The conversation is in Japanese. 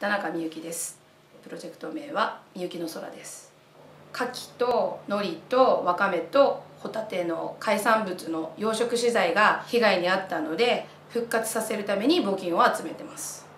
田中美幸です。プロジェクト名はみゆきの空です。牡蠣と海苔とわかめとホタテの海産物の養殖資材が被害に遭ったので復活させるために募金を集めてます。